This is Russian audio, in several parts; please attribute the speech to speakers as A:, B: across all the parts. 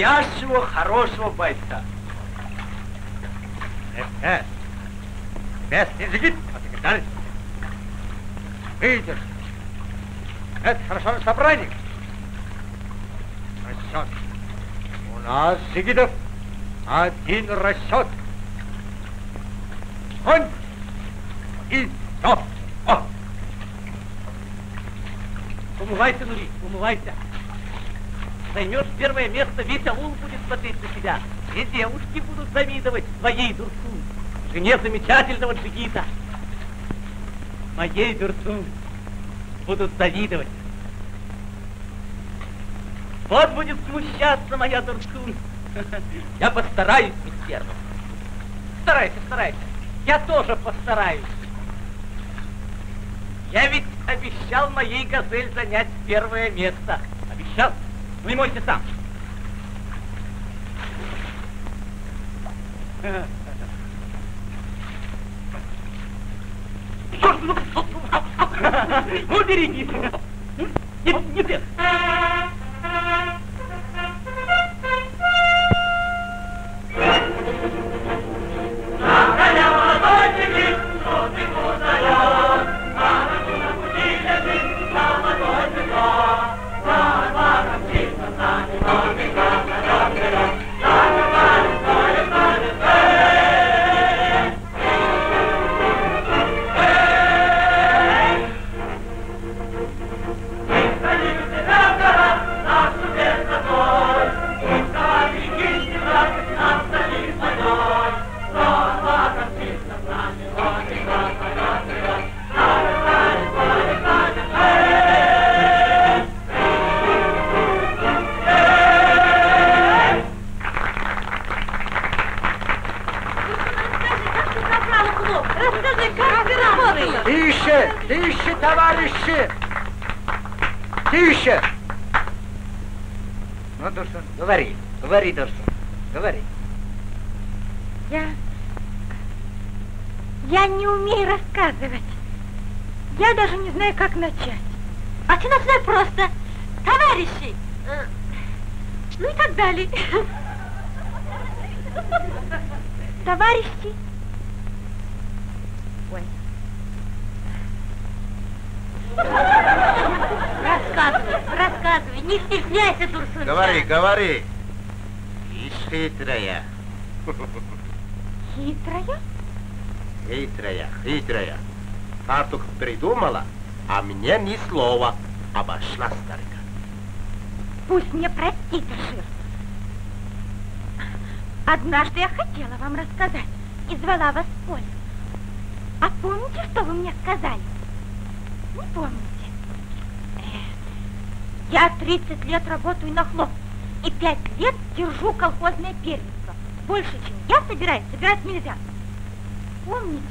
A: настоящего хорошего бойца.
B: Пес. Пес не джигит, а секретарь. Выдержка. Это хорошо на собрании. Расчет. У нас, джигитов, один расчет. Он и стоп. О!
C: Умывайся, Нури, умывайся. Займешь первое место, весь аул будет смотреть на тебя. И девушки будут завидовать твоей Дурсун, жене замечательного джигита. Моей Дурсун будут завидовать. Вот будет смущаться моя Дурсун. Я постараюсь, мистер. Старайся, старайся. Я тоже постараюсь. Я ведь обещал моей газель занять первое место. Обещал. Ну и мойся сам. Ну, берегись. Не, не ты.
B: Тише! Ну, Дурсун, говори, говори, Дурсун, говори.
D: Я... Я не умею рассказывать. Я даже не знаю, как начать. А ты начинай просто. Товарищи! э, Ну и так далее. Товарищи! Ой. Не стесняйся, Турсунча.
E: Говори, говори. Ишь, хитрая.
D: Хитрая?
E: Хитрая, хитрая. Фартук придумала, а мне ни слова. Обошла старика.
D: Пусть мне простит Ашир. Однажды я хотела вам рассказать и звала вас в поле. А помните, что вы мне сказали? Не помните? Я 30 лет работаю на хлоп и 5 лет держу колхозное первенство. Больше, чем я собираюсь, собирать нельзя. Помните?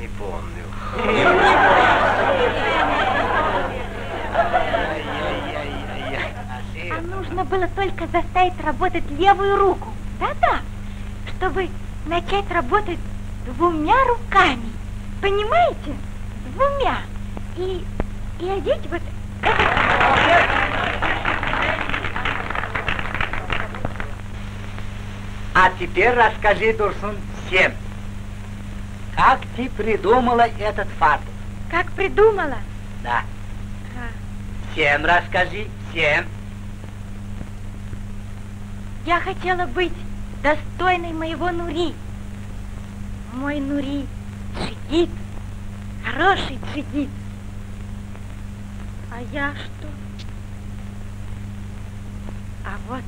E: Не помню.
D: А нужно было только заставить работать левую руку. Да-да. Чтобы начать работать двумя руками. Понимаете? Двумя. И, и одеть вот
A: А теперь расскажи, Дурсун, всем, как ты придумала этот фартук?
D: как придумала.
A: Да,
D: А,
A: всем расскажи, всем.
D: Я хотела быть достойной моего Нури. Мой Нури джигит, хороший джигит. А я что? А вот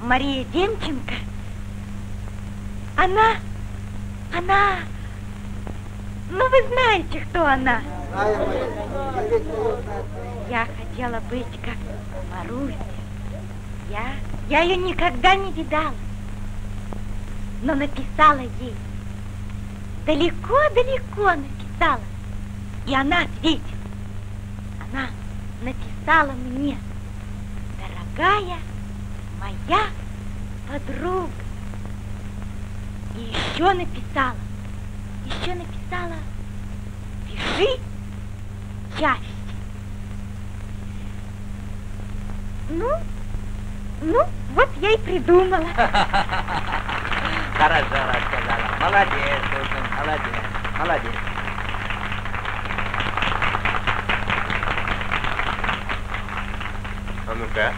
D: Мария Демченко, она, она, ну вы знаете, кто она. Я хотела быть как Маруся. Я, я ее никогда не видала, но написала ей. Далеко-далеко написала. И она ответила. Написала мне, дорогая моя подруга. И еще написала, еще написала, пиши чаще. Ну, ну, вот я и придумала.
A: Хорошо рассказала. Молодец, молодец, молодец.
E: А ну-ка.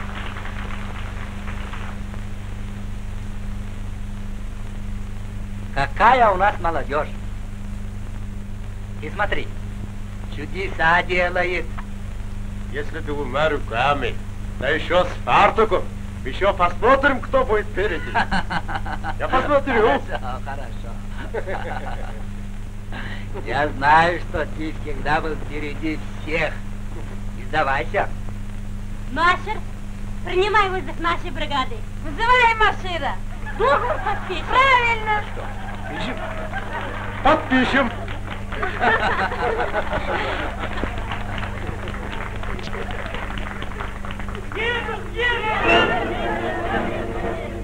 A: Какая у нас молодежь. И смотри, чудеса делает.
E: Если двумя руками, да еще с фартуком, еще посмотрим, кто будет впереди. Я посмотрю.
A: Хорошо, хорошо. Я знаю, что ты всегда был впереди всех. Не сдавайся.
D: Машер, принимай вызов нашей бригады. Вызывай Машира. Договор подпишем. Правильно.
E: Подпишем. Подпишем.
C: Едем, едем!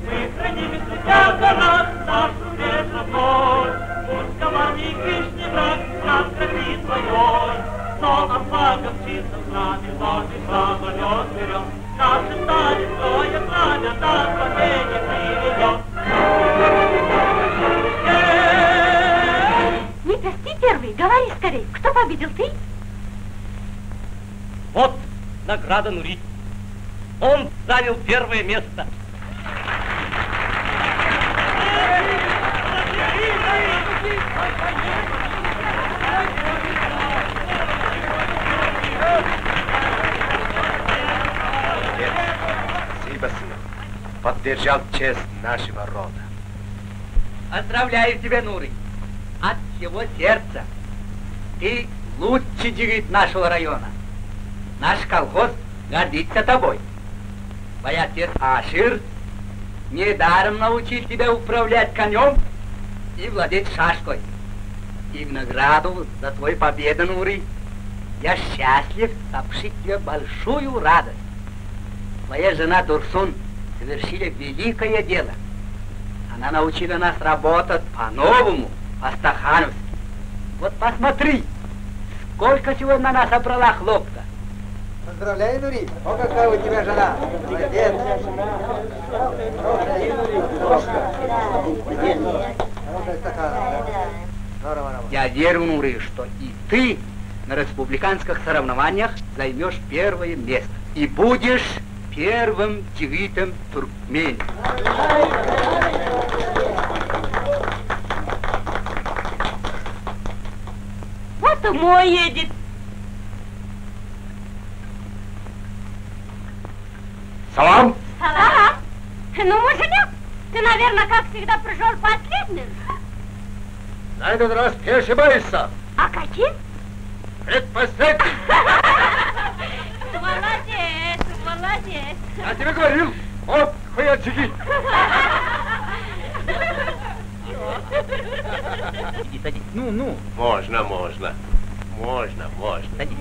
C: Мы хранили судья за нас нашу вечность. Пусть команде Кришны враг нас кровит твоей. Но птица с спасения приведет.
D: Не пусти первый, говори скорей. Кто победил, ты?
C: Вот награда Нури. Он занял первое место.
E: Поддержал честь нашего рода.
A: Поздравляю тебя, Нуры. От всего сердца. Ты лучший девиц нашего района. Наш колхоз гордится тобой. Твой отец Ашир недаром научил тебя управлять конем и владеть шашкой. И в награду за твою победу, Нуры, я счастлив сообщить тебе большую радость. Твоя жена Дурсун совершили великое дело. Она научила нас работать по-новому, по-стахановски. Вот посмотри, сколько сегодня она собрала хлопка.
F: Поздравляю, Нури. О, какая у тебя жена. Молодец.
A: Я верю, Нуры, что и ты на республиканских соревнованиях займешь первое место. И будешь первым девитом Туркмении.
D: Вот и мой едет.
E: Салам.
D: Ага. Ну, муженек, ты, наверное, как всегда пришел последним.
E: На этот раз не ошибаешься.
D: А каким?
E: Предпоследний.
D: Молодец.
E: Я тебе говорил. Вот хуячики.
A: Иди, садись. Ну, ну.
E: Можно, можно. Можно, можно.
A: Садись.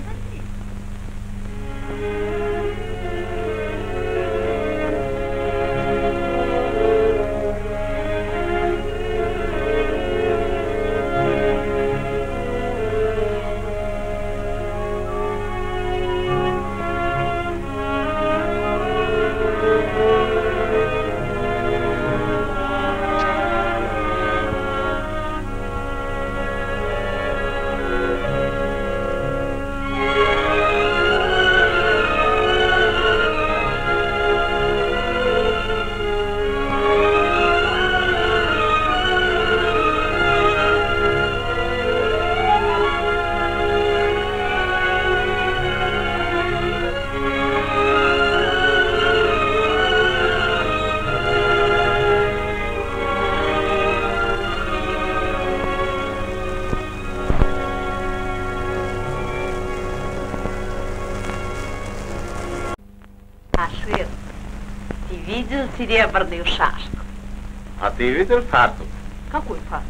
G: Ты видел
E: фартук?
G: Какой фартук?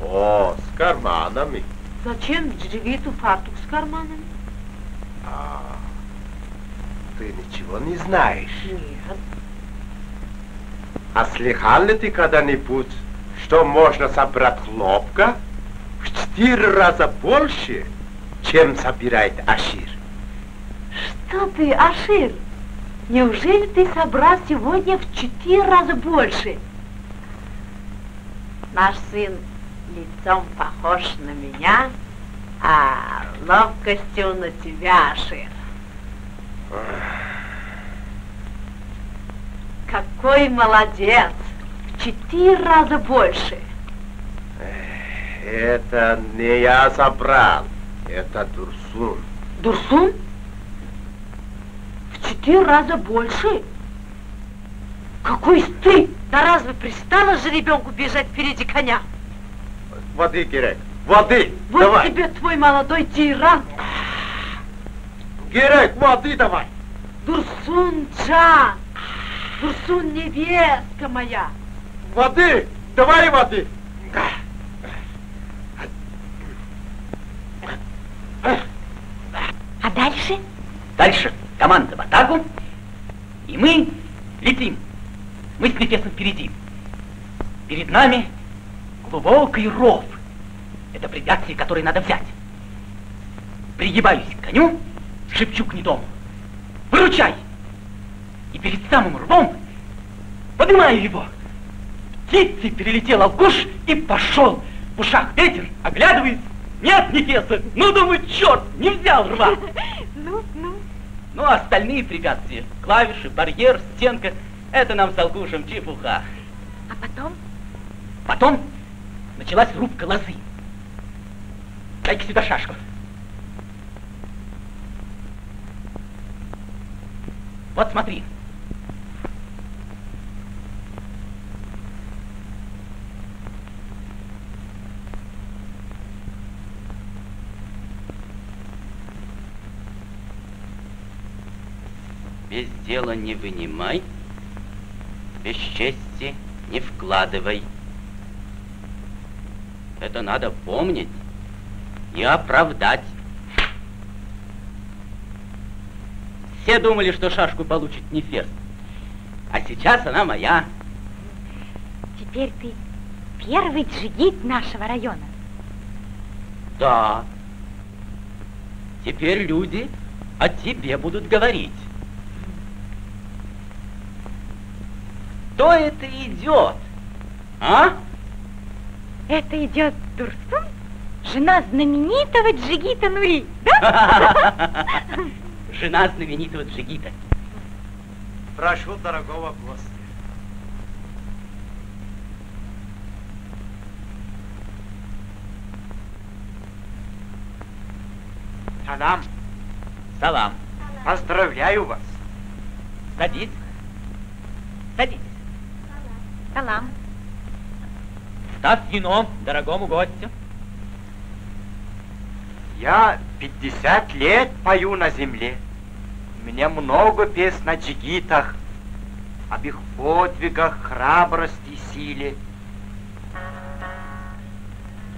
E: О, с карманами.
G: Зачем джигиту фартук с карманами?
E: А,
H: ты ничего не знаешь.
G: Нет.
H: А слыхал ли ты когда-нибудь, что можно собрать хлопка в четыре раза больше, чем собирает Ашир?
G: Что ты, Ашир? Неужели ты собрал сегодня в четыре раза больше? Наш сын лицом похож на меня, а ловкостью на тебя, Ашир. Какой молодец! В четыре раза больше.
H: Это не я собрал, это Дурсун.
G: Дурсун? В четыре раза больше? Какой стыд! Да разве пристало же ребенку бежать впереди коня?
H: Воды, Герек, воды,
G: Вот
H: давай.
G: тебе твой молодой тиран.
H: Герек, воды давай.
G: Дурсун Джан! Дурсун невестка моя!
H: Воды, давай воды.
D: А дальше?
I: Дальше команда в атаку, и мы летим. Мы с Нефесом впереди. Перед нами глубокий ров. Это препятствие, которое надо взять. Пригибаюсь к коню, шепчу к недому. Выручай! И перед самым рвом поднимаю его. Птицей перелетел Алкуш и пошел. В ушах ветер, оглядываясь. Нет, Нефеса, ну, думаю, черт, не взял рва.
D: Ну, ну.
I: Ну, а остальные препятствия, клавиши, барьер, стенка, это нам с Алкушем чепуха.
D: А потом?
I: Потом началась рубка лозы. Дай-ка сюда шашку. Вот смотри. Без дела не вынимай, без чести не вкладывай. Это надо помнить и оправдать. Все думали, что шашку получит Нефес. А сейчас она моя.
D: Теперь ты первый джигит нашего района.
I: Да. Теперь люди о тебе будут говорить. Кто это идет? А?
D: Это идет Дурсун, жена знаменитого джигита Нури, да?
I: Жена знаменитого джигита.
B: Прошу дорогого гостя. Салам,
I: Салам.
B: поздравляю вас.
I: Садись.
D: Салам.
I: Ставь вино дорогому гостю.
B: Я 50 лет пою на земле. Мне много песен о джигитах, об их подвигах, храбрости и силе.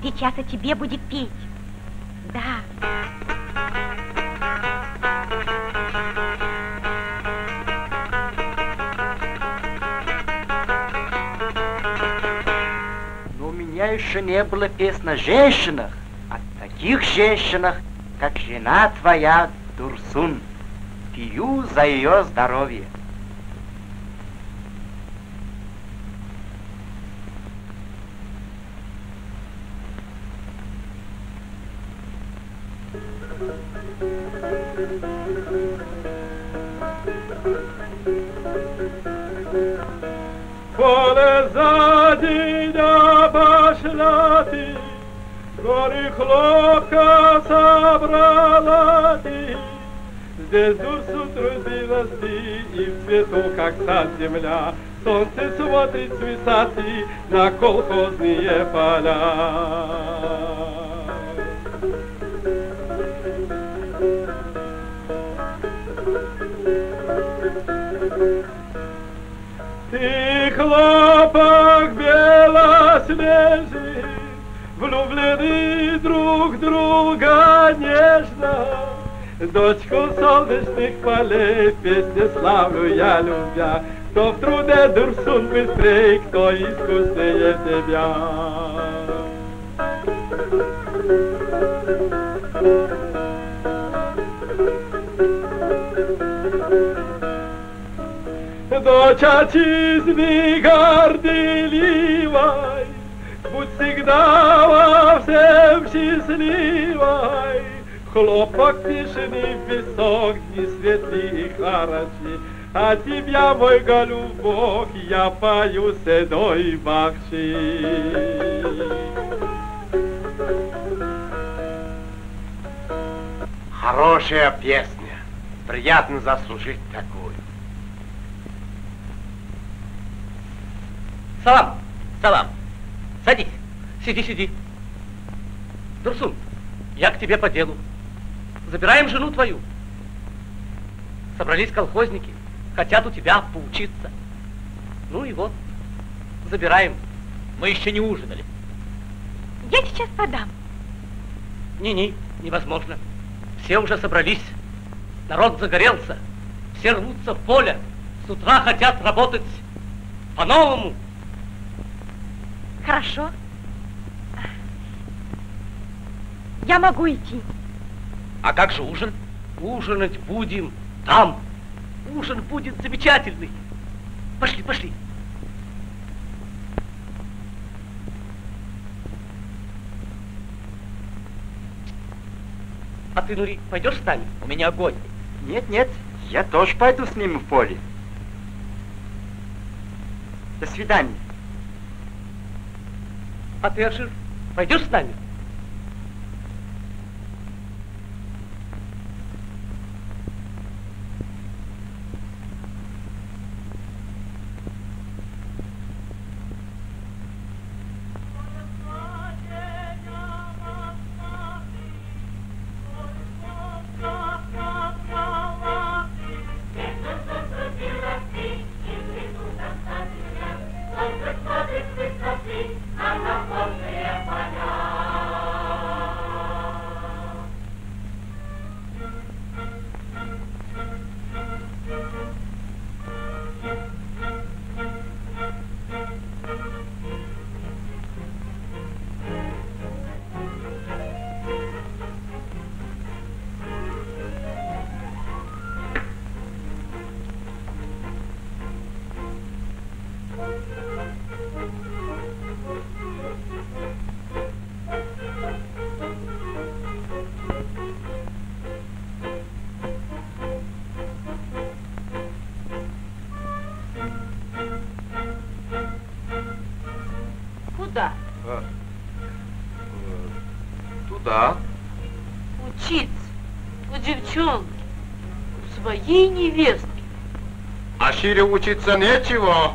D: Сейчас о тебе будет петь. Да.
B: Еще не было песен о женщинах, о таких женщинах, как жена твоя, Дурсун. Пью за ее здоровье.
H: Пошла ты, горы хлопка собрала ты. Здесь Дурсу трудилась ты, и в цвету, как сад земля, Солнце смотрит с высоты на колхозные поля. Ты хлопок белоснежный, Влюблены друг друга нежно, Дочку солнечных полей, песни славлю я любя, Кто в труде дурсун быстрей, кто искуснее тебя. Дочь отчизны горделивой, всегда во всем счастливой, Хлопок тишины, песок, дни светлые и хороши, А тебя, мой голубок, я пою седой бахчи.
E: Хорошая песня. Приятно заслужить такую.
C: Салам, салам. Садись. Сиди, сиди. Дурсун, я к тебе по делу. Забираем жену твою. Собрались колхозники, хотят у тебя поучиться. Ну и вот, забираем. Мы еще не ужинали.
D: Я сейчас подам.
C: Не-не, невозможно. Все уже собрались. Народ загорелся. Все рвутся в поле. С утра хотят работать по-новому.
D: Хорошо. Я могу идти.
C: А как же ужин? Ужинать будем там. Ужин будет замечательный. Пошли, пошли. А ты, Нури, пойдешь с нами? У меня огонь.
J: Нет, нет, я тоже пойду с ним в поле. До свидания.
C: А ты, Ашир, пойдешь с нами?
E: А Шире учиться нечего.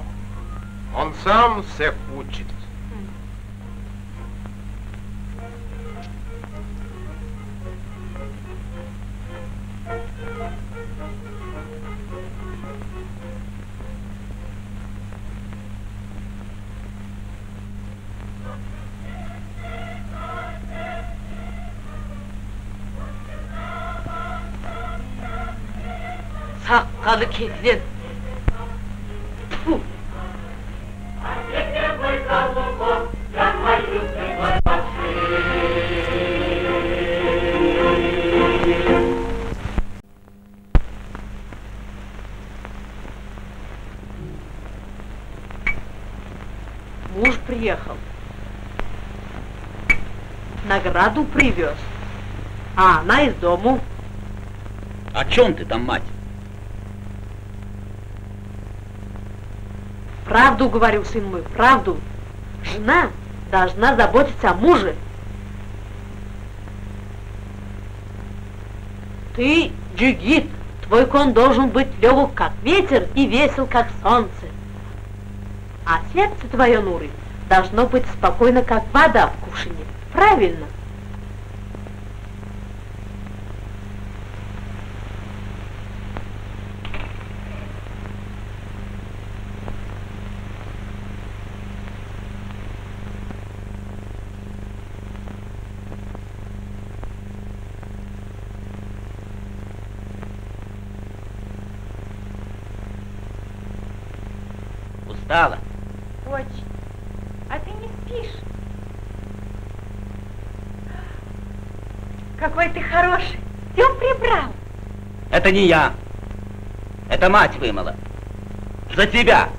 E: Он сам всех
K: Награду привез. А она из дому.
I: О чем ты там, мать?
K: Правду говорю, сын мой, правду. Жена должна заботиться о муже. Ты джигит, твой кон должен быть легок, как ветер, и весел, как солнце. А сердце твое, Нуры, должно быть спокойно, как вода в кувшине. Правильно.
A: Устала.
D: Хороший. Все прибрал.
A: Это не я. Это мать вымыла. За тебя.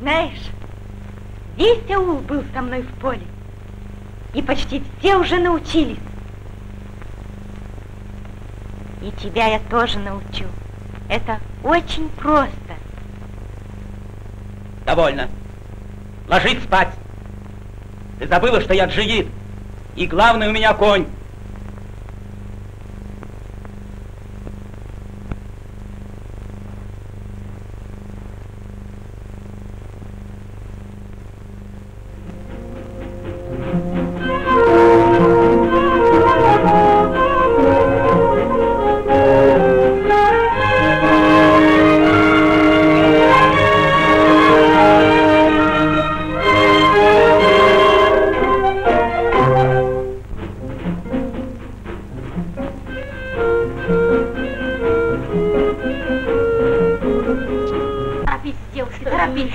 D: Знаешь, весь аул был со мной в поле. И почти все уже научились. И тебя я тоже научу. Это очень просто.
A: Довольно. Ложись спать. Ты забыла, что я джигит. И главный у меня конь.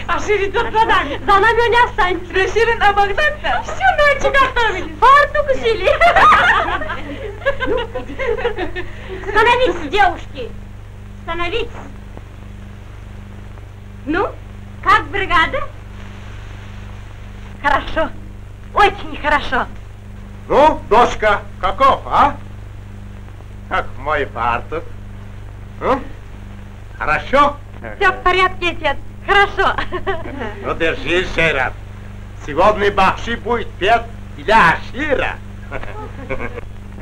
G: А. За нами не останется.
D: Ширин, а Богдан-то всю ночь готовили. Фартук шили. Становитесь, девушки. Становитесь. Ну, как бригада? Хорошо. Очень хорошо.
L: Ну, дочка, каков, а? Как мой фартук? Ну, хорошо?
D: Все в порядке, отец. Хорошо.
L: Ну, держись, Шейрат. Сегодня Бахши будет петь для Ашира.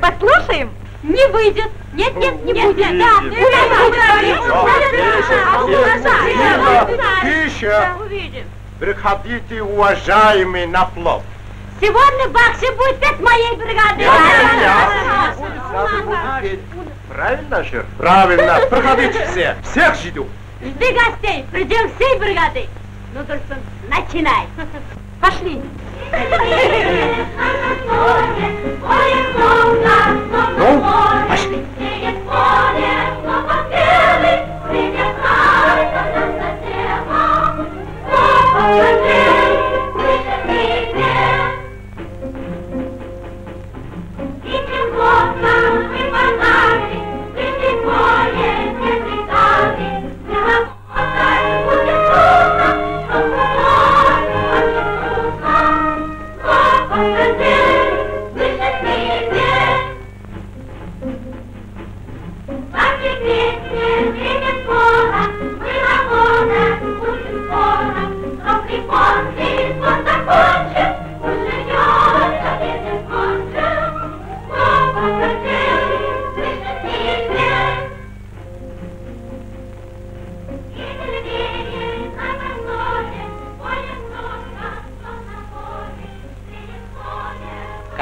D: Послушаем? Не выйдет. Нет, нет, не будет. Да,
L: Тише.
D: увидим.
L: Приходите, уважаемые, на плов.
D: Сегодня Бахши будет петь моей бригады.
L: Правильно, Шер? Правильно. Проходите все. Всех жду.
D: Жди гостей, придем всей бригадой. Ну, только начинай. Пошли.
L: Ну, пошли.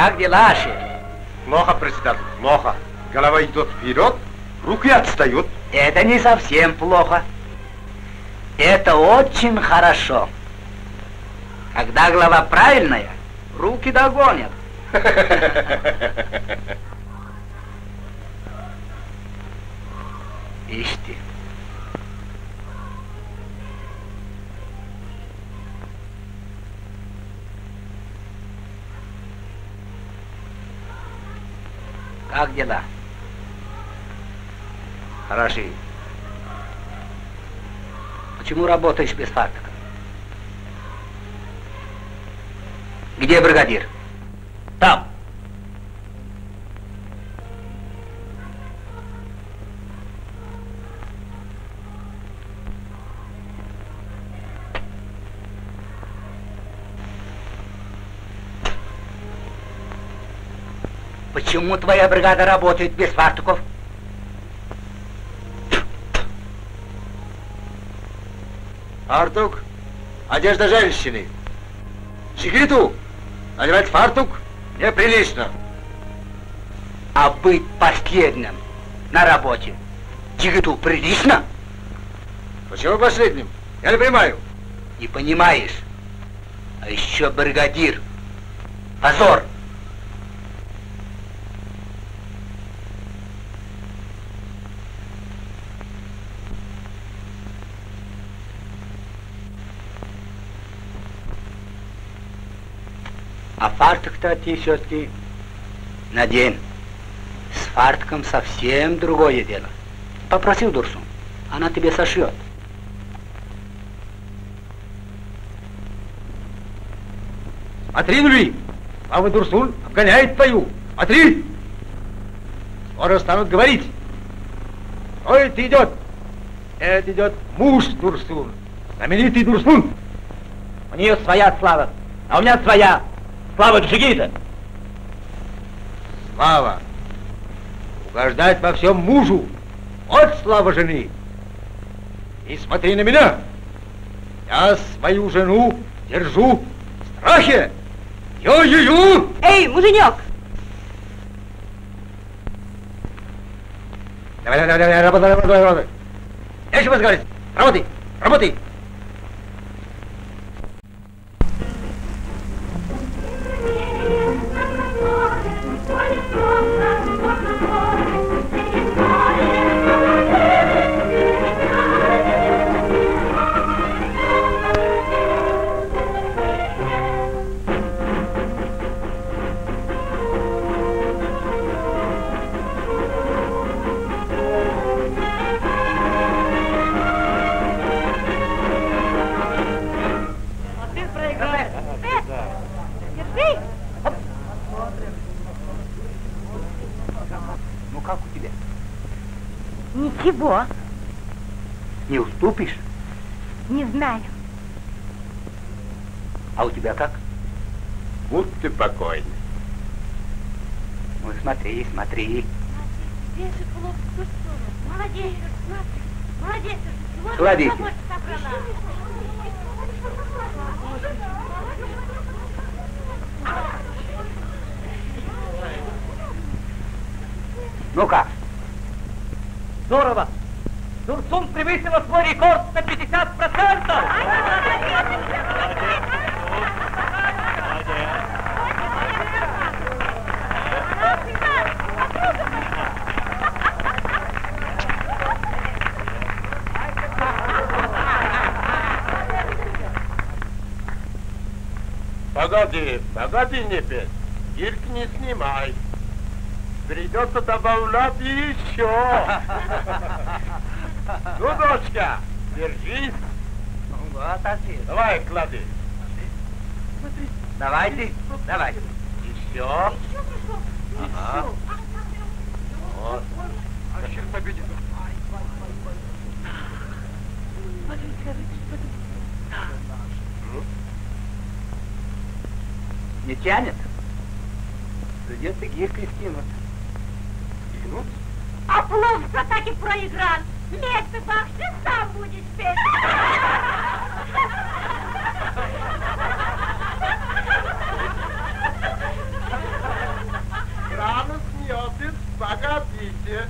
A: Как дела, Шер?
L: Плохо, председатель, плохо. Голова идет вперед, руки отстают.
A: Это не совсем плохо. Это очень хорошо. Когда голова правильная, руки догонят. Ишь ты. Как дела?
L: Хороши.
A: Почему работаешь без фартука? Где бригадир? Там. Почему твоя бригада работает без фартуков?
L: Фартук – одежда женщины. Жигиту надевать фартук неприлично.
A: А быть последним на работе Джигиту прилично?
F: Почему последним? Я не понимаю.
A: Не понимаешь? А еще бригадир. Позор! А фартук-то ты все-таки надень. С фартуком совсем другое дело. Попросил Дурсу, она тебе сошьет.
F: Смотри, Нури, Слава Дурсун обгоняет твою. Смотри! Скоро станут говорить. Кто это идет? Это идет муж Дурсун, знаменитый Дурсун.
C: У нее своя слава, а у меня своя. Слава Джигита.
F: Слава. Угождать во всем мужу. Вот слава жены. И смотри на меня. Я свою жену держу в страхе. Ю-ю-ю!
G: Эй, муженек!
F: Давай, давай, давай, давай, работай, работай, работай. Я еще разговаривать. Работай, работай.
E: Погоди, не петь. Кирк не снимай. Придется добавлять еще. Ну, дочка, держись.
A: Ну вот, отец.
E: Давай, клади.
A: Давайте, давай.
E: Еще. Ага. Вот. А сейчас победит.
A: Не тянет? Придется гиркой скинуть.
E: Кинуть?
D: А все-таки проиграл. Вместо бахты сам будешь петь.
E: Рано смеетесь, погодите.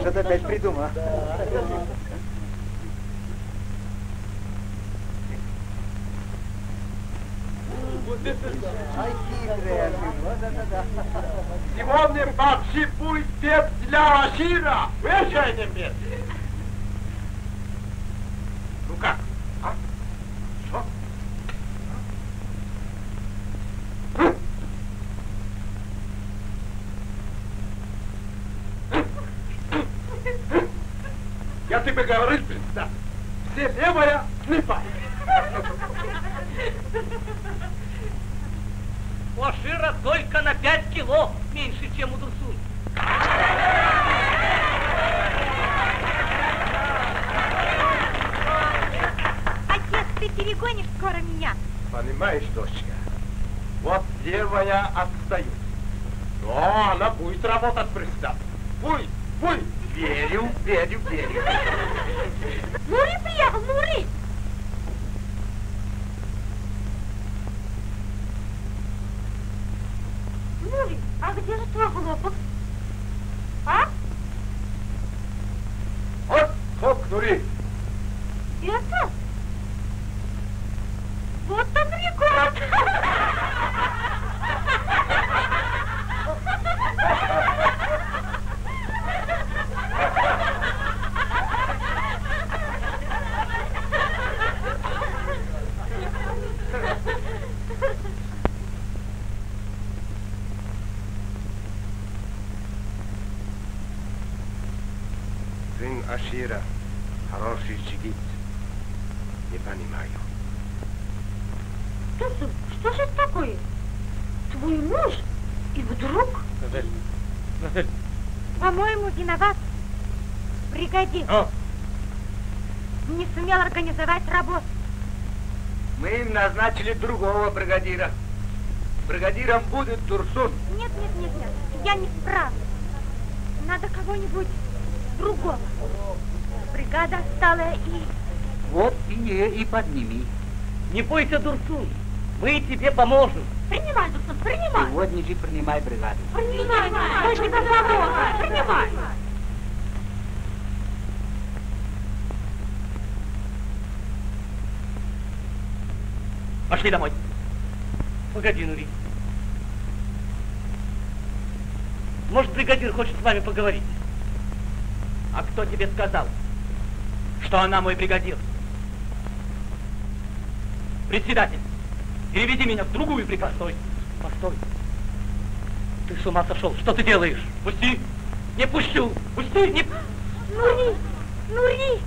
F: Что-то опять придумал. Ты. Да.
E: Сегодня вообще будет для Ашира. Вешайте петь. Ну как? А? Что? Я тебе говорил, представь. Все левая, слепая.
C: У Ашира только на 5 кило меньше, чем у Дурсун.
D: Отец, ты перегонишь скоро меня.
E: Понимаешь, дочка, вот левая отстает. Но она будет работать, представь. Будет, будет. Верю, верю, верю.
D: Нури приехал, Нури! Нури, а где же твой хлопок? А?
E: Вот, вот Нури,
D: Это? Вот он рекорд!
E: сын Ашира, хороший джигит. Не понимаю.
D: Тусу, что же это такое? Твой муж и вдруг,
I: Газель, Газель,
D: по-моему, виноват бригадир.
I: о,
D: Не сумел организовать работу.
A: Мы им назначили другого бригадира. Бригадиром будет Турсун.
D: Нет, нет, нет, нет, я не справлюсь. Надо кого-нибудь другого. Бригада стала и...
A: Вот и не и подними.
I: не бойся, Дурсун, мы тебе поможем.
D: Принимай, доктор, принимай.
A: Сегодня же принимай бригаду.
D: Принимай, больше без вопроса. Принимай.
I: Пошли домой. Погоди, Нури. Может, бригадир хочет с вами поговорить? А кто тебе сказал, что она мой бригадир? Председатель, переведи меня в другую бригаду. Постой, постой. Ты с ума сошел. Что ты делаешь? Пусти. Не пущу. Пусти. Не...
D: Нури, Нури.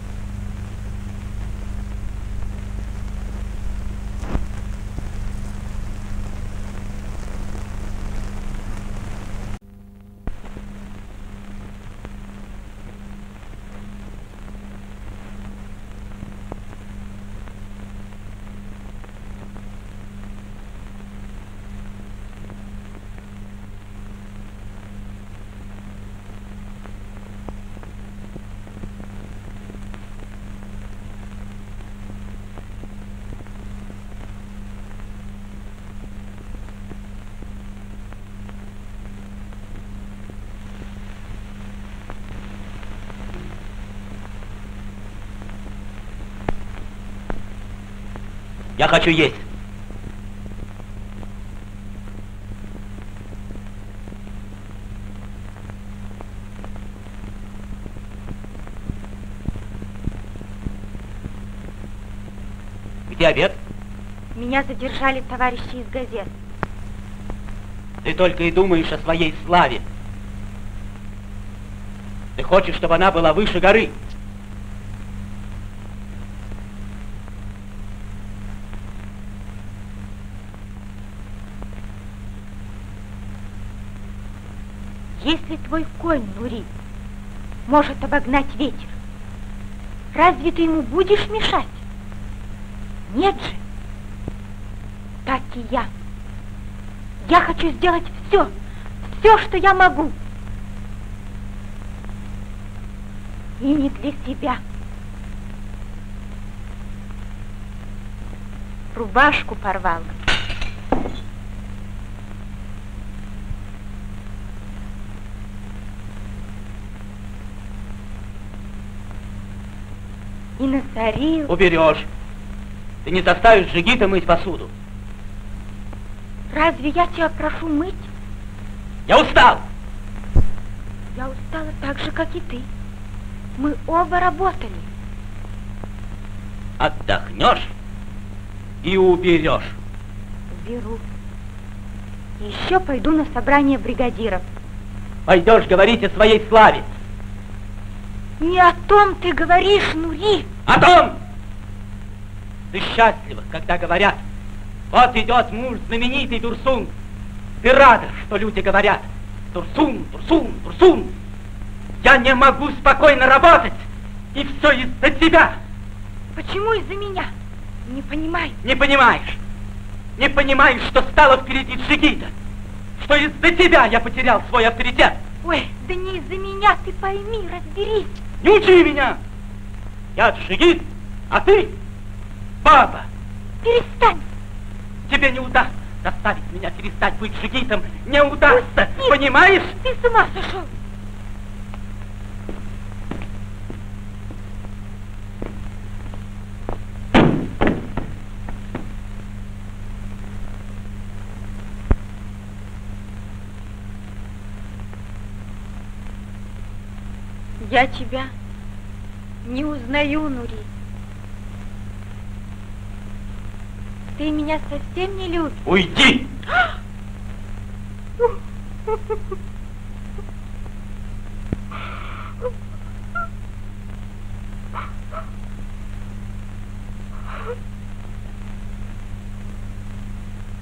I: Хочу есть. Где обед?
D: Меня задержали товарищи из газет.
I: Ты только и думаешь о своей славе. Ты хочешь, чтобы она была выше горы.
D: Если твой конь, Нури, может обогнать ветер, разве ты ему будешь мешать? Нет же. Так и я. Я хочу сделать все, все, что я могу. И не для себя. Рубашку порвала. И насорил.
I: Уберешь. Ты не заставишь Жигита мыть посуду.
D: Разве я тебя прошу мыть?
I: Я устал.
D: Я устала так же, как и ты. Мы оба работали.
I: Отдохнешь и уберешь.
D: Беру. Еще пойду на собрание бригадиров.
I: Пойдешь говорить о своей славе.
D: Не о том ты говоришь, Нури.
I: О том! Ты счастлива, когда говорят, вот идет муж знаменитый Турсун. Ты рада, что люди говорят, Турсун, Турсун, Турсун. Я не могу спокойно работать, и все из-за тебя.
D: Почему из-за меня? Не понимаю.
I: Не понимаешь? Не понимаешь, что стало впереди Джигита? Что из-за тебя я потерял свой авторитет?
D: Ой, да не из-за меня, ты пойми, разберись.
I: Не учи меня! Я джигит, а ты баба.
D: Перестань.
I: Тебе не удастся заставить меня перестать быть джигитом. Не удастся,
D: Пусти.
I: понимаешь?
D: Ты с ума сошел. Я тебя не узнаю, Нури. Ты меня совсем не любишь.
C: Уйди!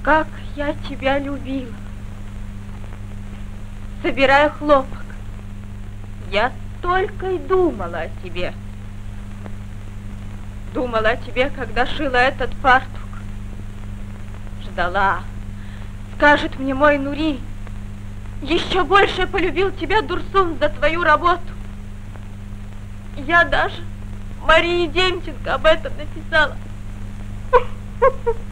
D: Как я тебя любила. Собирая хлопок, я только и думала о тебе. Думала о тебе, когда шила этот фартук. Ждала. Скажет мне мой Нури, еще больше полюбил тебя, Дурсун, за твою работу. Я даже Марии Демченко об этом написала. Молчишь.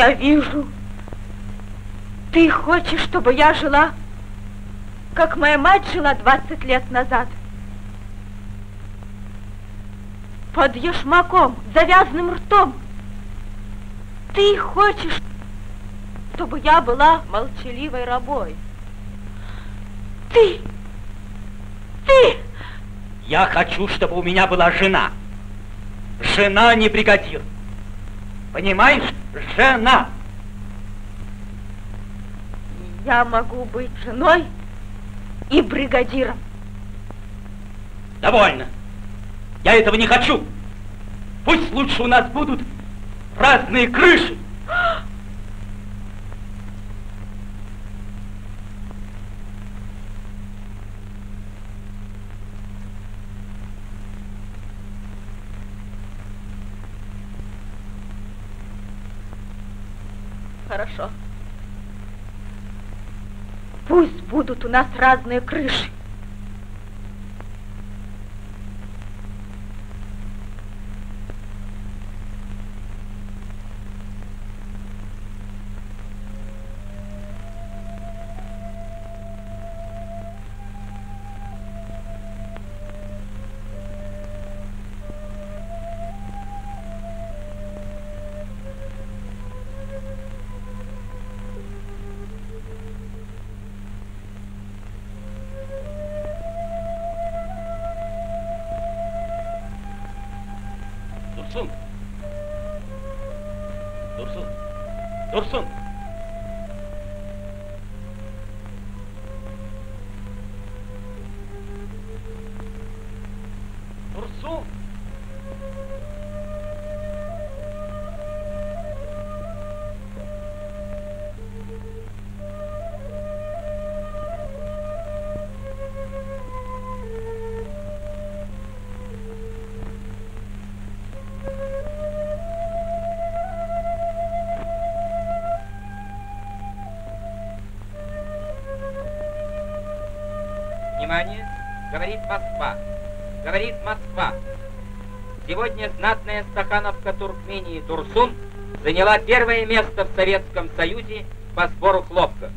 D: Я вижу, ты хочешь, чтобы я жила, как моя мать жила 20 лет назад. Под ешмаком, завязанным ртом. Ты хочешь, чтобы я была молчаливой рабой. Ты, ты...
C: Я хочу, чтобы у меня была жена. Жена не бригадир. Понимаешь? Жена.
D: Я могу быть женой и бригадиром.
C: Довольно. Я этого не хочу. Пусть лучше у нас будут разные крыши.
D: Хорошо. Пусть будут у нас разные крыши.
C: Dursun.
M: Говорит Москва. Говорит Москва. Сегодня знатная стахановка Туркмении Турсун заняла первое место в Советском Союзе по сбору хлопка.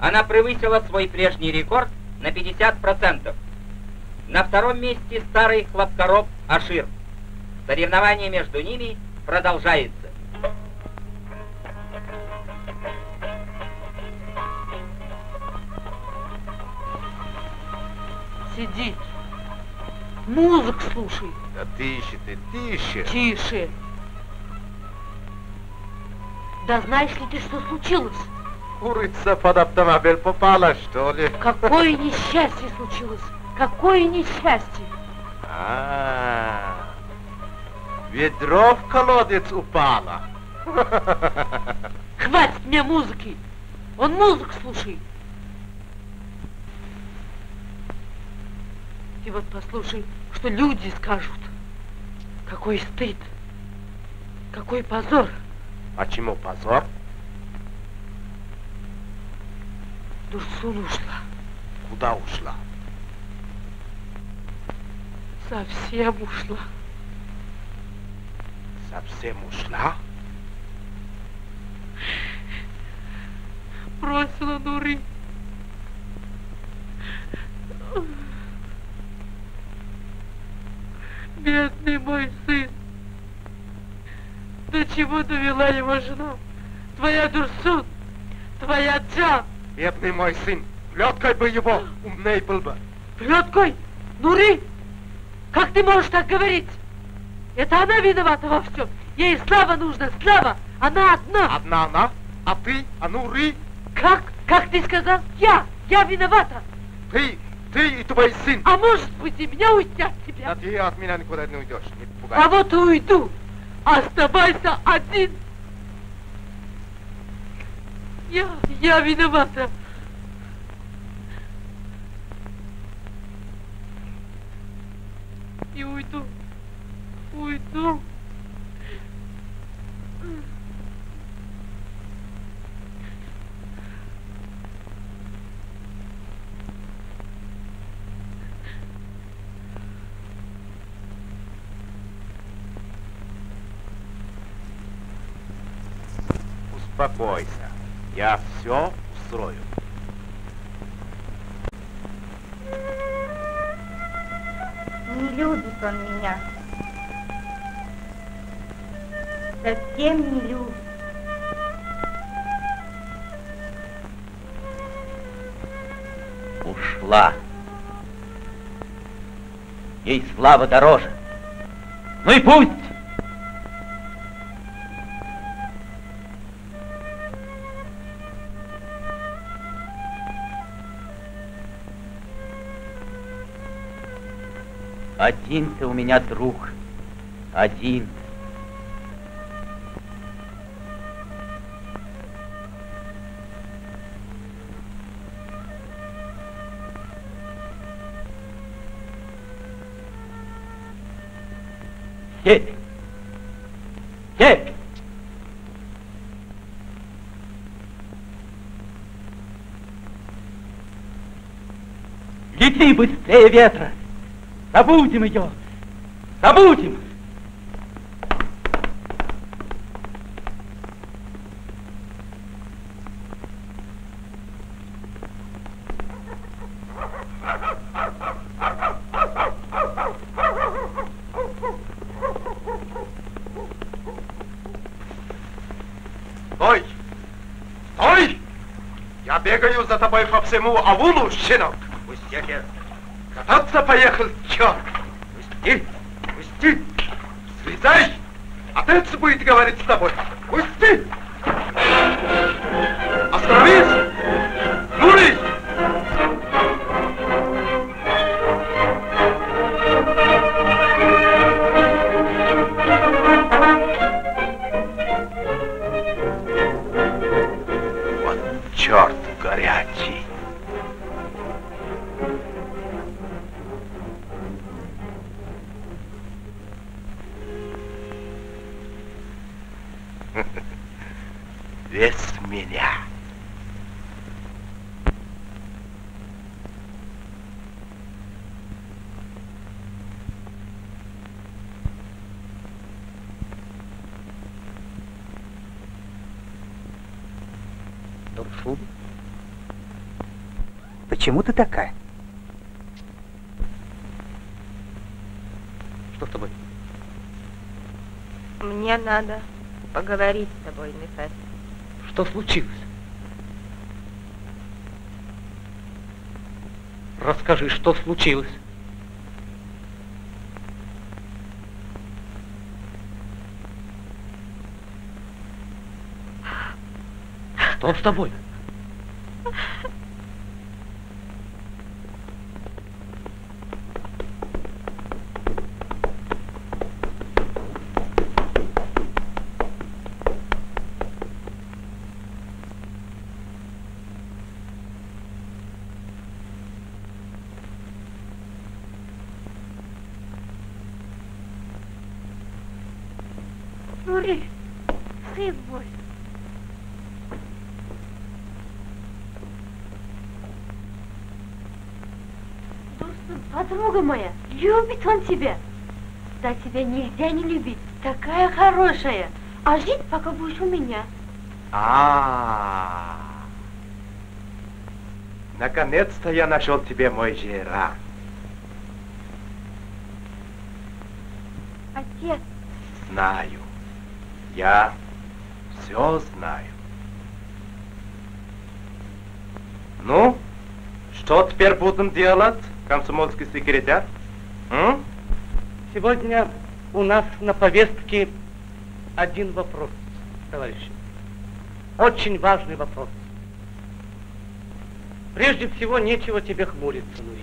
M: Она превысила свой прежний рекорд на 50%. На втором месте старый хлопкороб Ашир. Соревнование между ними продолжается.
E: Тише ты, тише.
G: Тише. Да знаешь ли ты, что случилось?
E: Курица под автомобиль попала, что ли?
G: Какое несчастье случилось? Какое несчастье?
E: А, ведро в колодец упало.
G: Хватит мне музыки. Он музыку слушай. И вот послушай, что люди скажут. Какой стыд. Какой позор.
E: А чему позор?
G: Дурсун ушла.
E: Куда ушла?
G: Совсем ушла.
E: Совсем ушла?
G: Бросила Нуры. Бедный мой сын. До чего довела его жена? Твоя Дурсун, твоя Джан.
E: Бедный мой сын, плеткой бы его, умней был бы.
G: Плеткой? Нуры? Как ты можешь так говорить? Это она виновата во всем. Ей слава нужна, слава. Она одна.
E: Одна она, а ты, а ну, Ры,
G: Как? Как ты сказал? Я. Я виновата.
E: ты, ты и твой сын.
G: А может быть и меня от
E: Да
G: тебя?
E: ты от меня никуда не уйдешь, не пугай.
G: А вот уйду. Оставайся один. Я, я виновата. И уйду. Уйду.
E: Успокойся, я все устрою.
D: Не любит он меня. Совсем не любит.
A: Ушла. Ей слава дороже. Ну и пусть. Один ты у меня друг. Один. Степь! Степь! Лети быстрее ветра! Забудем ее! Забудем!
E: Стой! Стой! Я бегаю за тобой по всему аулу, щенок. Отец. Кататься поехал, черт. Пусти, пусти. Слезай. Будет говорить с тобой.
D: Надо поговорить с тобой, Нефес.
A: Что случилось? Расскажи, что случилось? Что с тобой?
D: Нури, сын мой.
G: Дурсун, подруга моя, любит он тебя.
L: Тогда тебя нельзя не любить. Такая хорошая. А жить пока будешь у меня.
E: А, наконец-то я нашел тебе мой жира.
L: Отец,
E: Знаю. Я все знаю. Ну, что теперь будем делать, комсомольский секретарь?
C: Сегодня у нас на повестке один вопрос, товарищи. Очень важный вопрос. Прежде всего, нечего тебе хмуриться, Нури.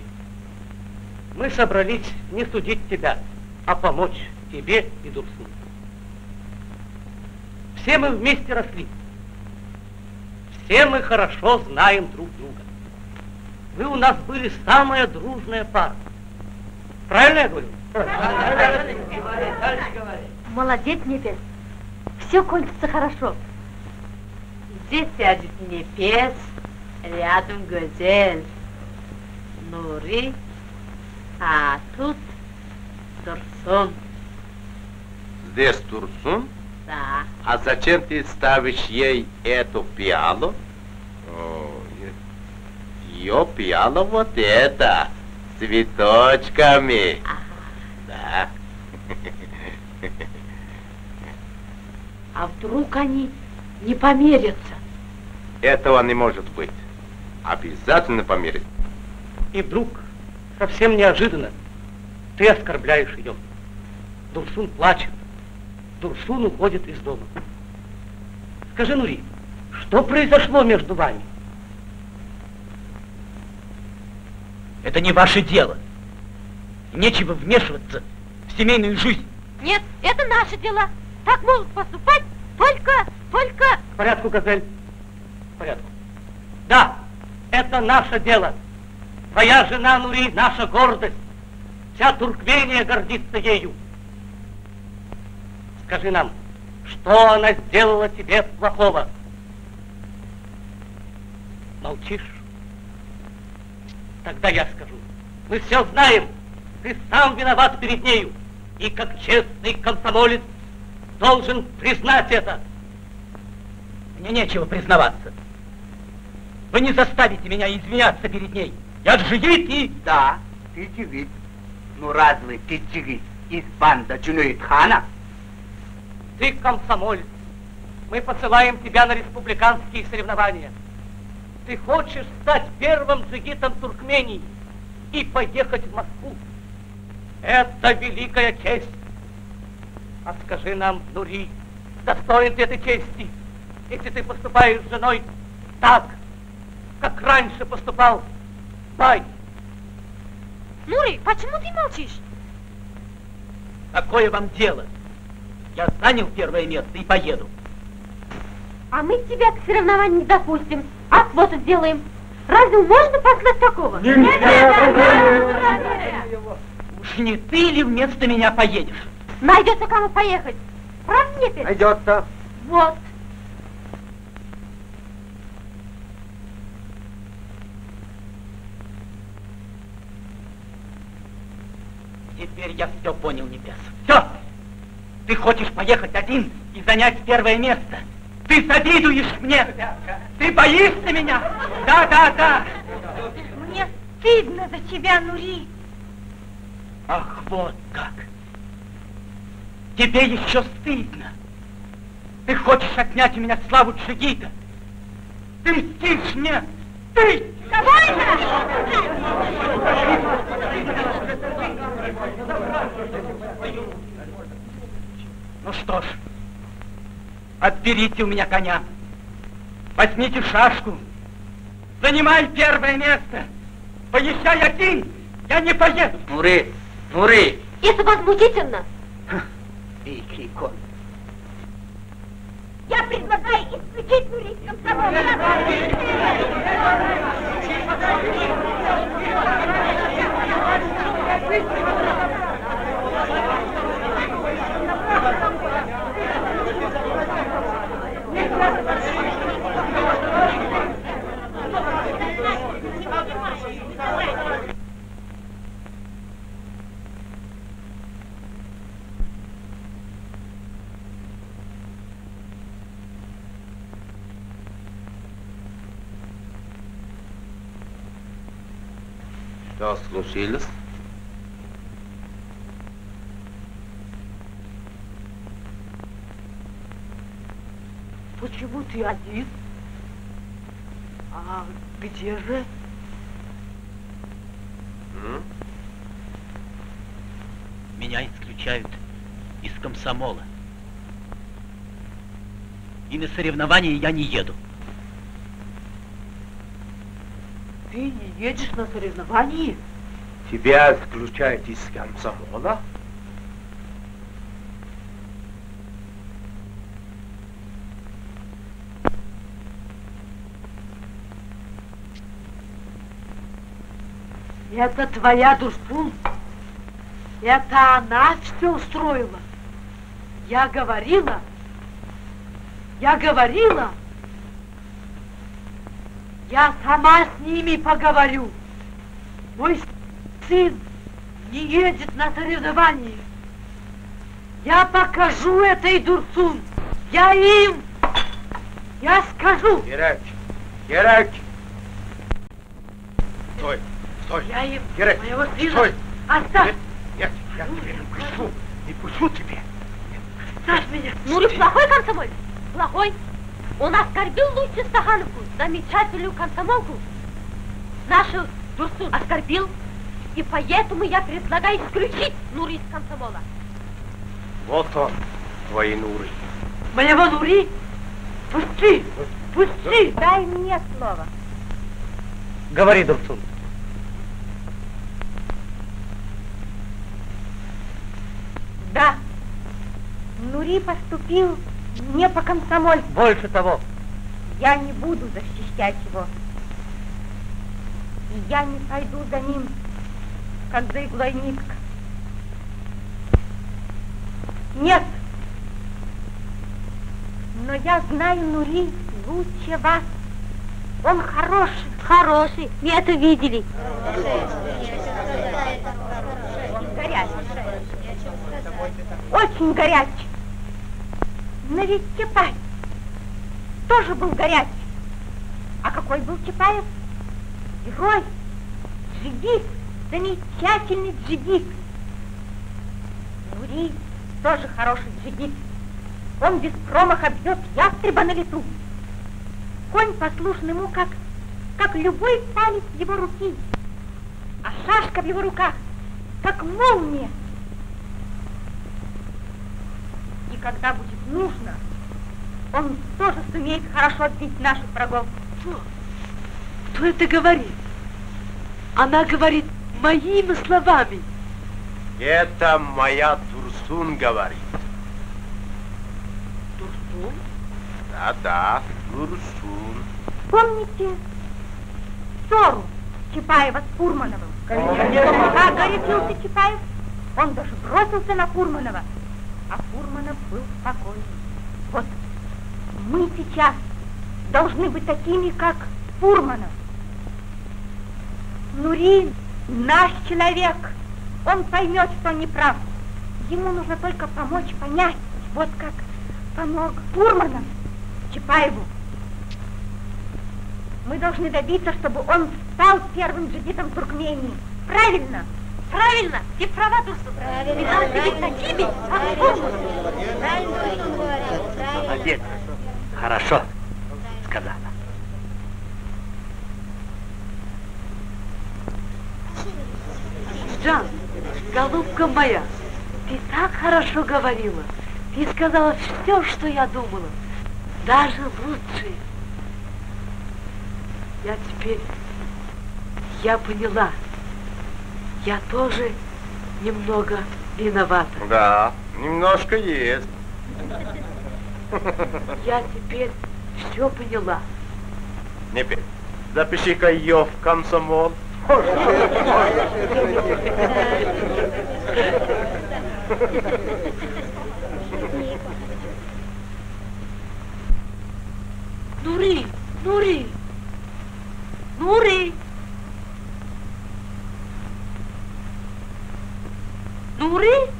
C: Мы собрались не судить тебя, а помочь тебе и Дурсу. Все мы вместе росли. Все мы хорошо знаем друг друга. Вы у нас были самая дружная пара. Правильно я говорю?
L: молодец, Непес. Все кончится хорошо.
K: Здесь сядет Непес, рядом Газель, Нури, а тут Дурсун.
E: Здесь Турсун?
K: Да.
E: А зачем ты ставишь ей эту пиалу? Ее пиала вот это, с цветочками. Да.
K: А вдруг они не померятся?
E: Этого не может быть. Обязательно померить.
C: И вдруг, совсем неожиданно, ты оскорбляешь ее. Дурсун плачет. Дурсун уходит из дома. Скажи, Нури, что произошло между вами?
I: Это не ваше дело. Нечего вмешиваться в семейную жизнь.
L: Нет, это наше дело. Так могут поступать только, только...
C: В порядку, Газель. В порядку. Да, это наше дело. Твоя жена Нури — наша гордость. Вся Туркмения гордится ею. Скажи нам, что она сделала тебе плохого? Молчишь? Тогда я скажу. Мы все знаем. Ты сам виноват перед нею. И как честный комсомолец должен признать это.
I: Мне нечего признаваться. Вы не заставите меня извиняться перед ней. Я джигит и...
A: Да, ты джигит. Ну разве ты джигит из банда Джунуид Хана?
C: Ты комсомолец. Мы посылаем тебя на республиканские соревнования. Ты хочешь стать первым джигитом Туркмении и поехать в Москву. Это великая честь. А скажи нам, Нури, достоин ты этой чести, если ты поступаешь с женой так, как раньше поступал Бай.
L: Нури, почему ты молчишь?
I: Какое вам дело? Я занял первое место и поеду.
L: А мы тебя к соревнованию не допустим. А вот сделаем. Разве можно послать такого?
I: Уж не ты ли вместо меня поедешь?
L: Найдется кому поехать. Правда, Непель?
A: Найдется.
L: Вот.
I: Теперь я все понял, Небес. Все! Ты хочешь поехать один и занять первое место. Ты завидуешь мне. Ты боишься меня. Да, да, да.
L: Мне стыдно за тебя, Нури.
I: Ах, вот как. Тебе еще стыдно. Ты хочешь отнять у меня славу Джигита. Ты мстишь мне. Ты!
L: Довольно!
I: Ну что ж, Отберите у меня коня. Возьмите шашку. Занимай первое место. Поезжай один, я не поеду.
A: Нуры, Нуры.
L: Это возмутительно.
A: Великий кон.
L: Я предлагаю исключить Нури из комсомола.
E: Что случилось?
G: Почему ты один? А где же?
E: М?
C: Меня исключают из комсомола. И на соревнования я не еду.
G: Ты не едешь на соревнования?
E: Тебя исключают из комсомола?
G: Это твоя Дурсун? Это она все устроила? Я говорила? Я говорила? Я сама с ними поговорю. Мой сын не едет на соревнования. Я покажу этой Дурсун. Я им. Я скажу.
E: Герач! Герач! Стой! Стой!
G: Я им
E: Герач!
G: моего сына.
E: Стой!
G: Оставь.
E: Я, я тебя не пущу! Не пущу тебе!
G: Оставь меня.
D: Ну, плохой комсомолец? Плохой. Он оскорбил Лучи Стахановку, замечательную комсомолку. Нашу Дурсун оскорбил, и поэтому я предлагаю исключить Нури из комсомола.
E: Вот он, твои нуры.
G: Моего Нури? Пусти. Пусти.
D: Дай мне слово.
F: Говори, Дурсун.
D: Да. Нури поступил не по комсомольству.
F: Больше того,
D: Я не буду защищать его. И я не пойду за ним, как за иглой нитка. Нет. Но я знаю Нури лучше вас. Он хороший. Хороший. Мы это видели. Горячий. Очень горячий. Но ведь Чапаев тоже был горячий. А какой был Чапаев? Герой, джигит, замечательный джигит. Нури тоже хороший джигит. Он без промаха бьет ястреба на лету. Конь послушен ему, как, как любой палец его руки. А шашка в его руках, как молния. И когда будет нужно, он тоже сумеет хорошо отбить наших врагов.
G: Кто? Кто это говорит? Она говорит моими словами.
E: Это моя Турсун говорит.
G: Турсун?
E: Да-да, Турсун.
D: Помните ссору Чапаева с Фурмановым? Как горячился Чапаев, он даже бросился на Фурманова, а Фурманов был спокойный. Вот мы сейчас должны быть такими, как Фурманов. Нурин наш человек. Он поймет, что он не прав. Ему нужно только помочь понять, вот как помог Фурманов Чапаеву. Мы должны добиться, чтобы он стал первым джигитом Туркмении. Правильно? Правильно? Ты права, Турсу. Мы должны быть такими, как Фурманов.
F: молодец. Хорошо сказала.
G: Джан, голубка моя, ты так хорошо говорила. Ты сказала все, что я думала. Даже лучше. Я теперь... Я поняла. Я тоже немного виновата.
E: Да, немножко есть.
G: Я теперь все поняла.
E: Не пей. Запиши-ка ее в комсомол.
G: Нури, Нури, Нури. дуры?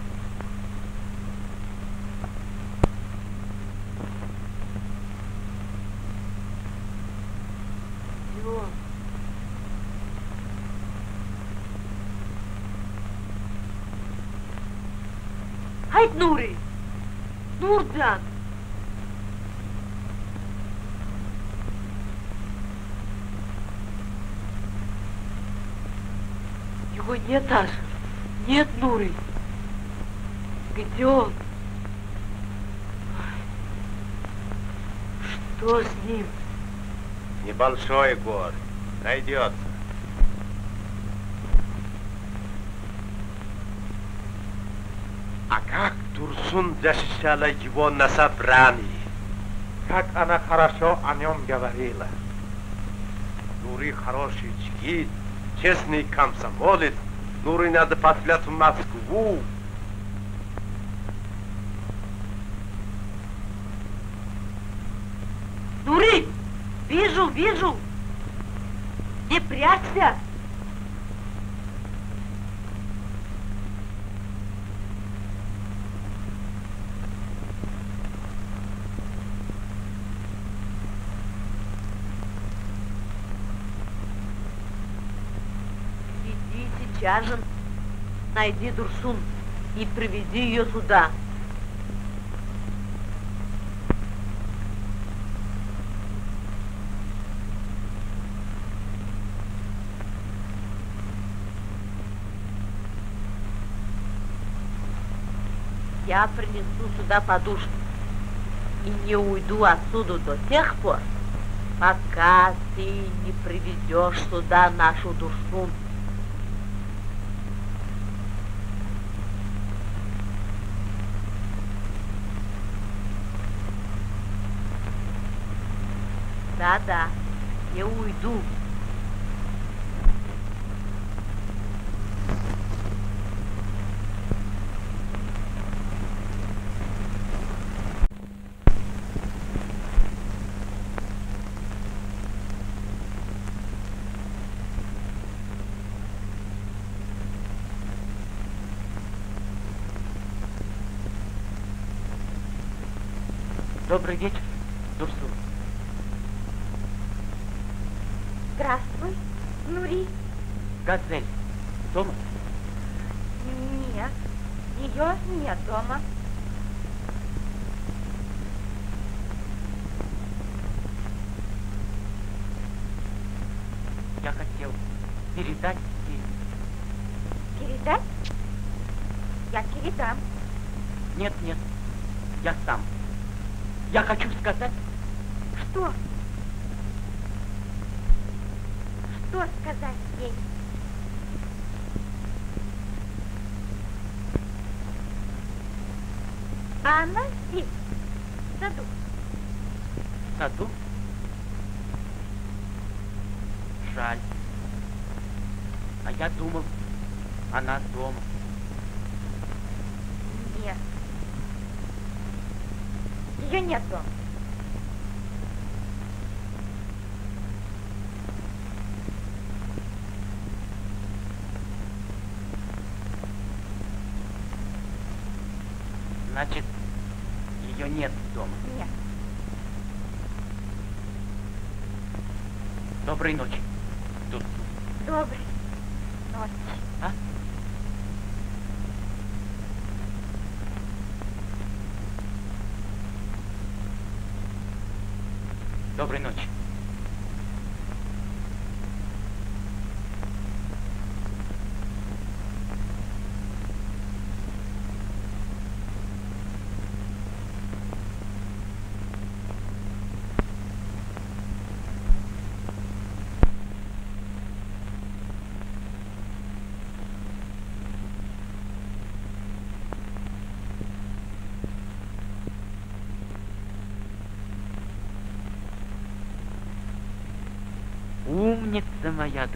K: Hayt Nuri! Nurcan! Его нет, Аш.
E: Небольшой город. Найдется. А как Турсун защищала его на собрании?
N: Как она хорошо о нем говорила.
E: Нуры хороший чигит, честный комсомолец. Нуры надо послать в Москву.
K: Нуры! Вижу! Не прячься! Иди сейчас же найди Дурсун и приведи ее сюда. Я принесу сюда подушку и не уйду отсюда до тех пор, пока ты не приведешь сюда нашу душу. Да-да, не уйду.
I: Добрый вечер, Дурсун.
D: Здравствуй, Нури.
I: Газель, дома?
D: Нет, ее нет дома.
I: Я хотел передать ей.
D: Передать? Я передам.
I: Нет, нет, я сам. Я хочу сказать,
D: Что? Что сказать ей? А она здесь, в саду.
I: в саду. Жаль. А я думал, она дома.
D: Нет. Ее нет дома.
I: Значит, ее нет дома.
D: Нет.
I: Доброй ночи, Дурсун.
D: Доброй ночи.
I: А? Доброй ночи. Умница моя,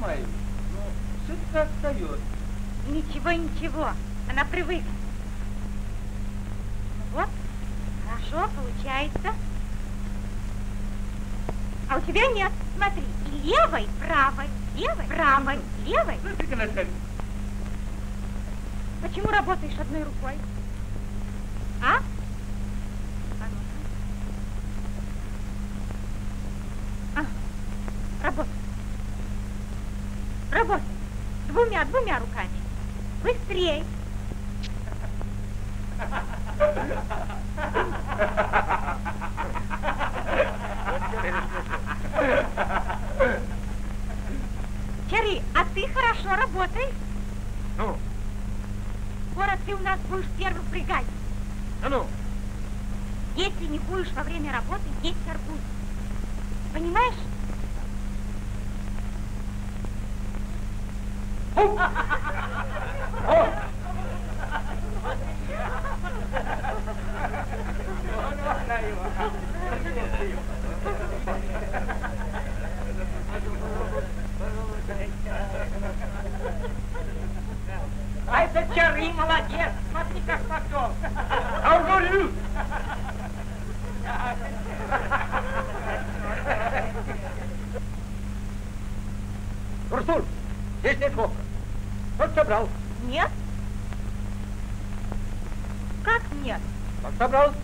F: Понимаю. Но все-таки отстает.
D: Ничего, ничего. Она привыкнет. Ну вот, хорошо, получается. А у тебя нет. Смотри, и левой, правой, левой, правой, левой. Почему работаешь одной рукой? А? А ну-ка. А, работай. Работай. Двумя, руками. Быстрей. Черри, а ты хорошо работаешь.
F: Ну,
D: Скоро ты у нас будешь первым в бригаде.
F: а ну.
D: Если не будешь во время работы есть арбуз. Понимаешь?
O: А это Чары молодец. Смотри, как пошел.
F: А говорю.
P: Урсуль, здесь нет хлопка. Вот собрал.
D: Нет? Как нет?
P: Вот собрал.
D: Ну,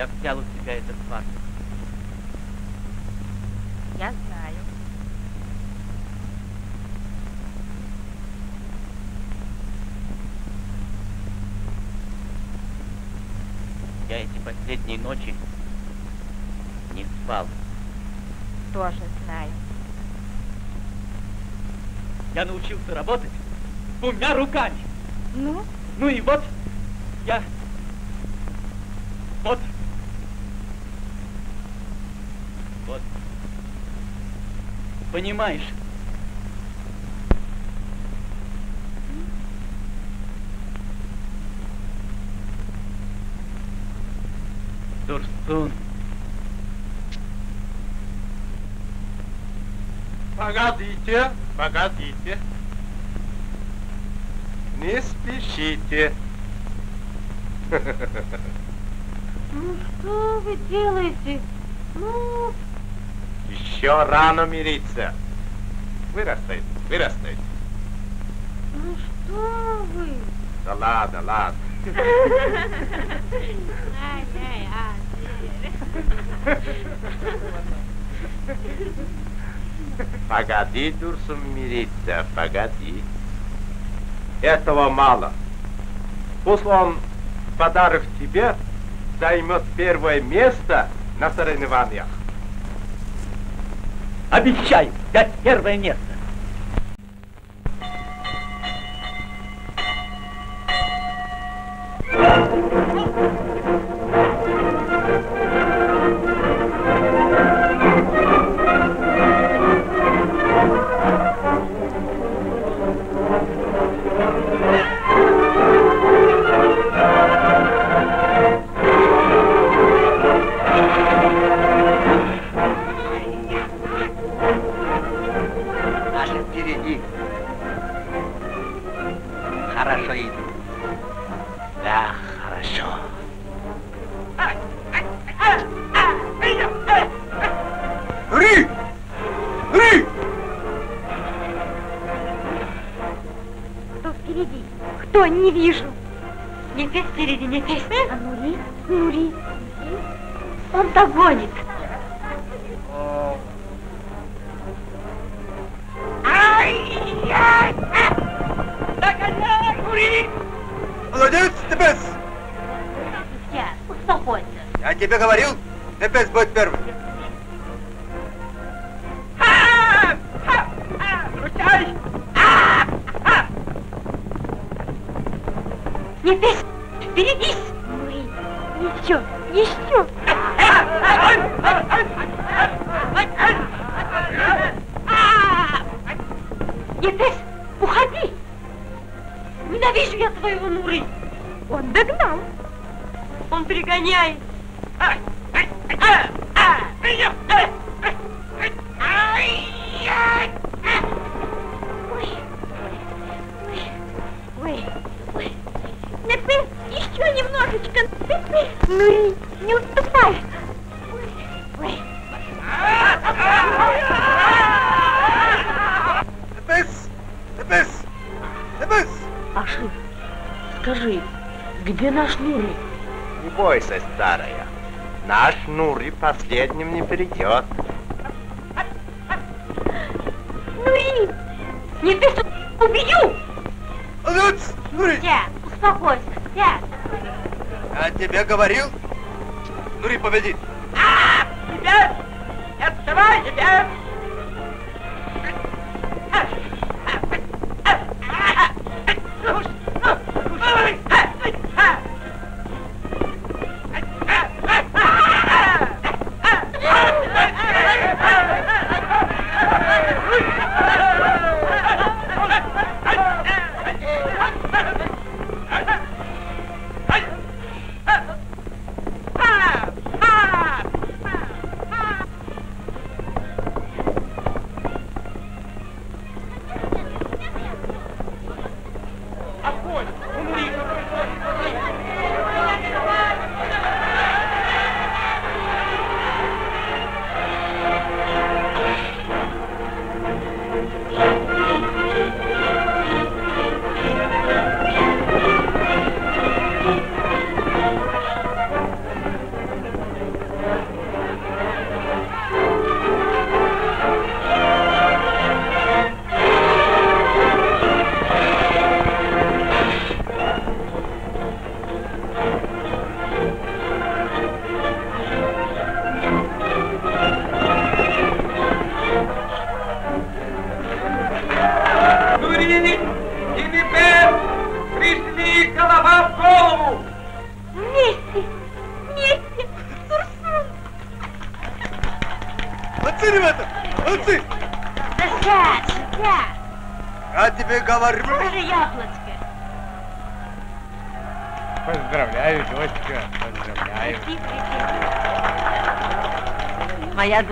I: Я взял у тебя этот фарс.
D: я знаю.
I: Я эти последние ночи не спал.
D: Тоже знаю.
I: Я научился работать двумя руками.
D: Ну,
I: Ну и вот я... Вот. Вот. Понимаешь? Дурсун.
E: Погодите, погодите. Не спешите.
G: Ну что вы делаете? Ну,
E: Еще рано мириться. Вырастает, вырастает.
G: ну что вы?
E: Да ладно, ладно. Погоди, Дурсум, мириться, погоди. Этого мало. Пусть он в подарок тебе займет первое место на соревнованиях.
I: Обещаю взять первое место.
D: Не вижу. Нефес впереди, Нефес. А Нури? Нури. Он догонит. Ай-яй!
A: Догоняй, Нури!
E: Молодец!
D: Сейчас, успокойся.
E: Я тебе говорил, Тепес будет первым.
D: Нефес, берегись. Нури
E: последним не придет.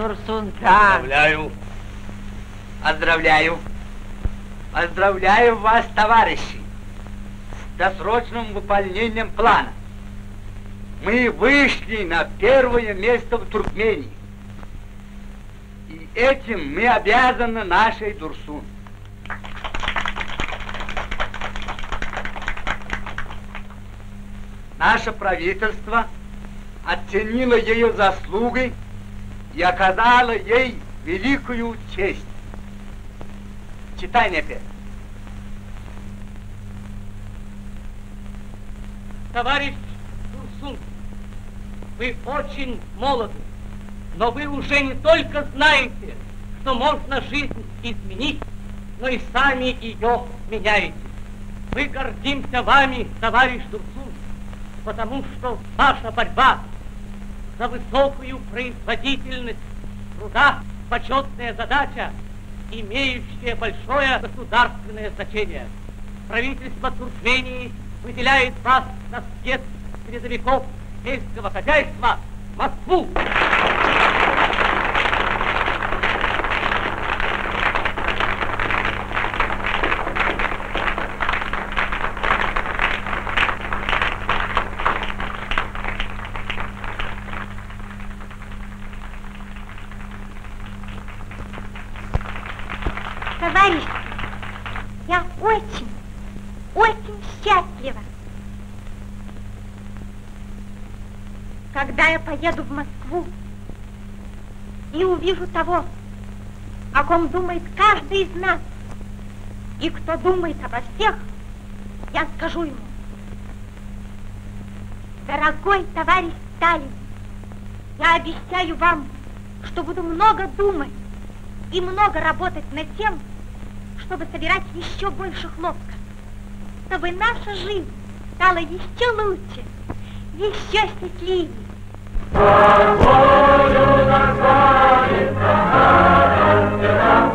G: Моя Дурсунка.
A: Поздравляю. Поздравляю. Поздравляю вас, товарищи, с досрочным выполнением плана. Мы вышли на первое место в Туркмении. И этим мы обязаны нашей Дурсун. Наше правительство оценило ее заслуги и оказало ей великую честь. Читай, Непе.
C: Товарищ Турсун, вы очень молоды, но вы уже не только знаете, что можно жизнь изменить, но и сами ее меняете. Мы гордимся вами, товарищ Турсун, потому что ваша борьба за высокую производительность труда – почетная задача, имеющая большое государственное значение. Правительство Туркмении выделяет вас на съезд передовиков сельского хозяйства в Москву.
D: Поеду в Москву и увижу того, о ком думает каждый из нас, и кто думает обо всех, я скажу ему, дорогой товарищ Сталин, я обещаю вам, что буду много думать и много работать над тем, чтобы собирать еще больше хлопка, чтобы наша жизнь стала еще лучше, еще счастливее.
Q: Thank you.